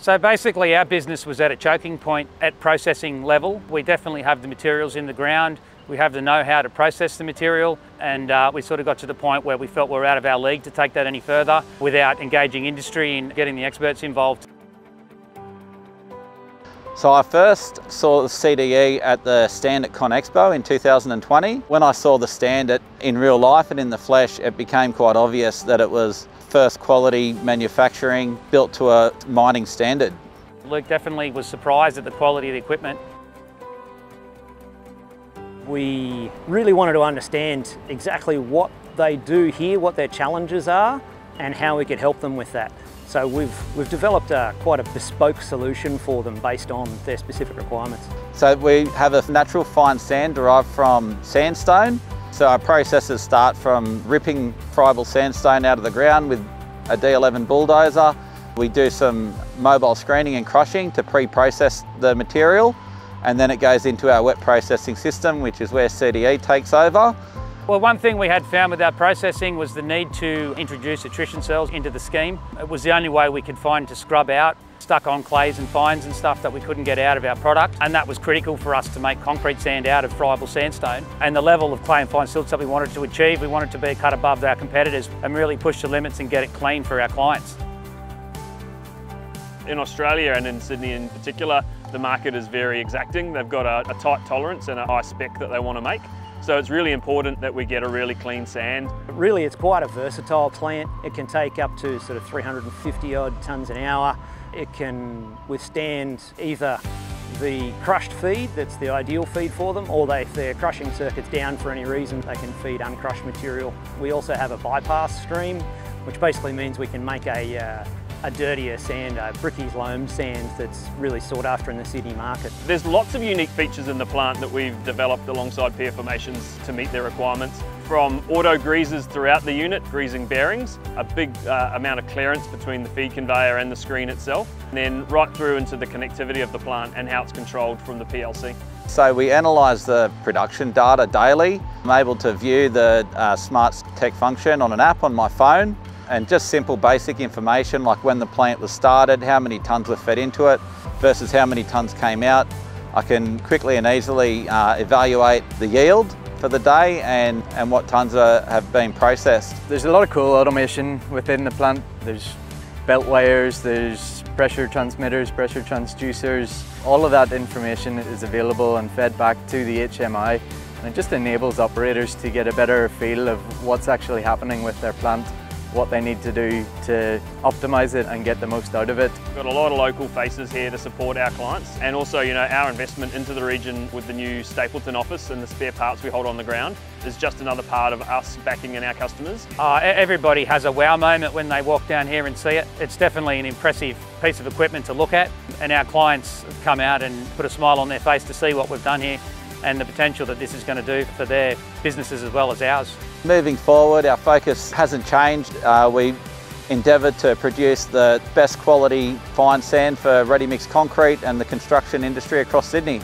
So basically our business was at a choking point at processing level. We definitely have the materials in the ground. We have the know-how to process the material and uh, we sort of got to the point where we felt we were out of our league to take that any further without engaging industry and getting the experts involved. So I first saw the CDE at the stand at ConExpo in 2020. When I saw the stand at, in real life and in the flesh, it became quite obvious that it was first quality manufacturing built to a mining standard. Luke definitely was surprised at the quality of the equipment. We really wanted to understand exactly what they do here, what their challenges are, and how we could help them with that. So we've, we've developed a, quite a bespoke solution for them based on their specific requirements. So we have a natural fine sand derived from sandstone. So our processes start from ripping friable sandstone out of the ground with a D11 bulldozer. We do some mobile screening and crushing to pre-process the material and then it goes into our wet processing system which is where CDE takes over. Well, one thing we had found with our processing was the need to introduce attrition cells into the scheme. It was the only way we could find to scrub out stuck on clays and fines and stuff that we couldn't get out of our product. And that was critical for us to make concrete sand out of friable sandstone. And the level of clay and fine silts that we wanted to achieve, we wanted to be cut above our competitors and really push the limits and get it clean for our clients. In Australia and in Sydney in particular, the market is very exacting. They've got a, a tight tolerance and a high spec that they want to make. So it's really important that we get a really clean sand. Really, it's quite a versatile plant. It can take up to sort of 350 odd tonnes an hour. It can withstand either the crushed feed, that's the ideal feed for them, or they, if their crushing circuit's down for any reason, they can feed uncrushed material. We also have a bypass stream, which basically means we can make a, uh, a dirtier sand, a bricky's loam sand that's really sought after in the Sydney market. There's lots of unique features in the plant that we've developed alongside PF Formations to meet their requirements. From auto greases throughout the unit, greasing bearings, a big uh, amount of clearance between the feed conveyor and the screen itself, and then right through into the connectivity of the plant and how it's controlled from the PLC. So we analyse the production data daily. I'm able to view the uh, Smart Tech function on an app on my phone and just simple basic information like when the plant was started, how many tonnes were fed into it versus how many tonnes came out. I can quickly and easily uh, evaluate the yield for the day and, and what tonnes have been processed. There's a lot of cool automation within the plant. There's belt wires, there's pressure transmitters, pressure transducers. All of that information is available and fed back to the HMI and it just enables operators to get a better feel of what's actually happening with their plant what they need to do to optimise it and get the most out of it. We've got a lot of local faces here to support our clients and also you know our investment into the region with the new Stapleton office and the spare parts we hold on the ground is just another part of us backing in our customers. Uh, everybody has a wow moment when they walk down here and see it. It's definitely an impressive piece of equipment to look at and our clients come out and put a smile on their face to see what we've done here and the potential that this is going to do for their businesses as well as ours. Moving forward, our focus hasn't changed. Uh, we endeavour to produce the best quality fine sand for ready mix concrete and the construction industry across Sydney.